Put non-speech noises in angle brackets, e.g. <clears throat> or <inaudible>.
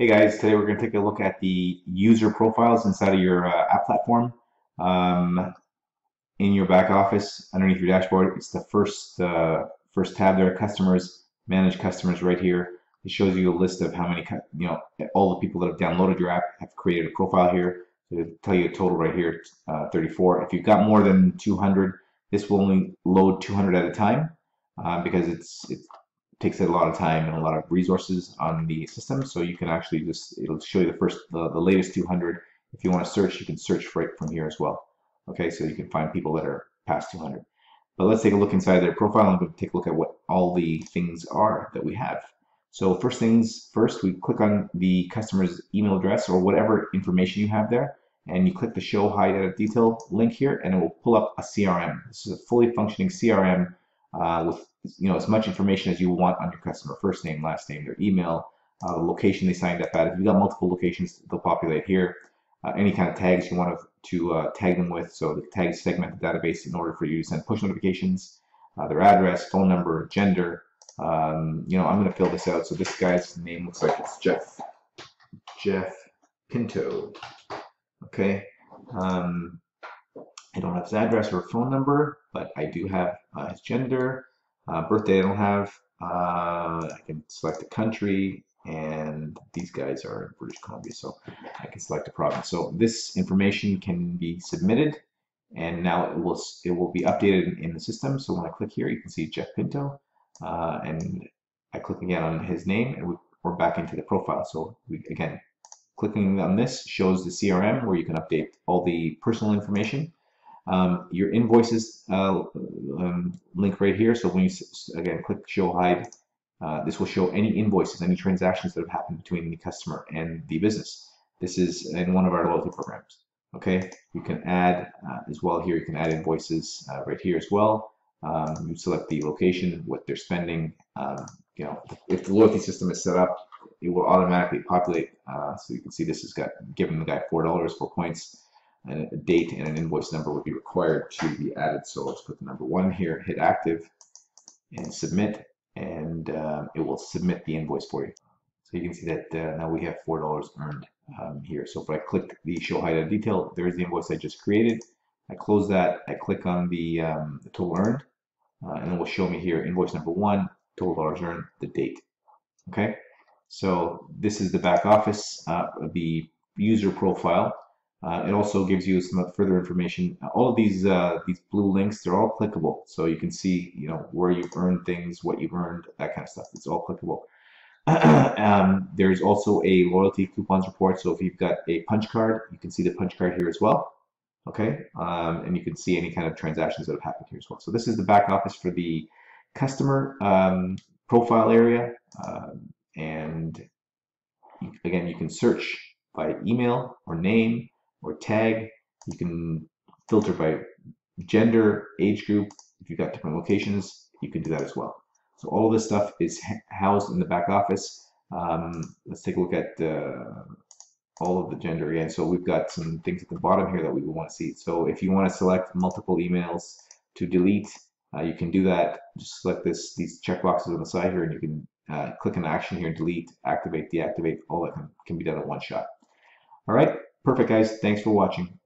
Hey guys, today we're going to take a look at the user profiles inside of your uh, app platform. Um, in your back office, underneath your dashboard, it's the first uh, first tab there, customers, manage customers right here. It shows you a list of how many, you know, all the people that have downloaded your app have created a profile here. It'll tell you a total right here, uh, 34. If you've got more than 200, this will only load 200 at a time uh, because it's it's takes a lot of time and a lot of resources on the system. So you can actually just, it'll show you the first, the, the latest 200. If you want to search, you can search right from here as well. Okay, so you can find people that are past 200. But let's take a look inside their profile and take a look at what all the things are that we have. So first things first, we click on the customer's email address or whatever information you have there, and you click the show hide edit detail link here, and it will pull up a CRM. This is a fully functioning CRM uh, with you know as much information as you want on your customer, first name, last name, their email, uh, the location they signed up at. If you've got multiple locations, they'll populate here. Uh, any kind of tags you want to, uh, tag them with, so the tags segment the database in order for you to send push notifications, uh, their address, phone number, gender. Um, you know, I'm going to fill this out. So this guy's name looks like it's Jeff. Jeff Pinto. Okay. Um, I don't have his address or phone number, but I do have uh, his gender. Uh, birthday I don't have. Uh, I can select a country, and these guys are in British Columbia, so I can select a province. So this information can be submitted, and now it will it will be updated in the system. So when I click here, you can see Jeff Pinto, uh, and I click again on his name, and we're back into the profile. So we, again, clicking on this shows the CRM where you can update all the personal information. Um, your invoices uh, um, link right here. So when you again click show hide, uh, this will show any invoices, any transactions that have happened between the customer and the business. This is in one of our loyalty programs. Okay, you can add uh, as well here. You can add invoices uh, right here as well. Um, you select the location, what they're spending. Um, you know, if the loyalty system is set up, it will automatically populate. Uh, so you can see this has got given the guy four dollars for points and a date and an invoice number would be required to be added. So let's put the number one here, hit active and submit, and um, it will submit the invoice for you. So you can see that uh, now we have $4 earned um, here. So if I click the show hide detail, there's the invoice I just created. I close that, I click on the, um, the total earned, uh, and it will show me here invoice number one, total dollars earned, the date. Okay, so this is the back office, uh, the user profile. Uh, it also gives you some further information. All of these uh, these blue links, they're all clickable, so you can see you know where you've earned things, what you've earned, that kind of stuff. It's all clickable. <clears throat> um, there's also a loyalty coupons report. So if you've got a punch card, you can see the punch card here as well. Okay, um, and you can see any kind of transactions that have happened here as well. So this is the back office for the customer um, profile area, um, and again, you can search by email or name or tag. You can filter by gender, age group. If you've got different locations, you can do that as well. So all of this stuff is housed in the back office. Um, let's take a look at uh, all of the gender again. So we've got some things at the bottom here that we want to see. So if you want to select multiple emails to delete, uh, you can do that. Just select this these checkboxes on the side here, and you can uh, click an action here, delete, activate, deactivate. All that can, can be done at one shot. All right. Perfect, guys. Thanks for watching.